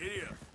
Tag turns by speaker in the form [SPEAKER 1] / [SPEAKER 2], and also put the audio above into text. [SPEAKER 1] Idiot.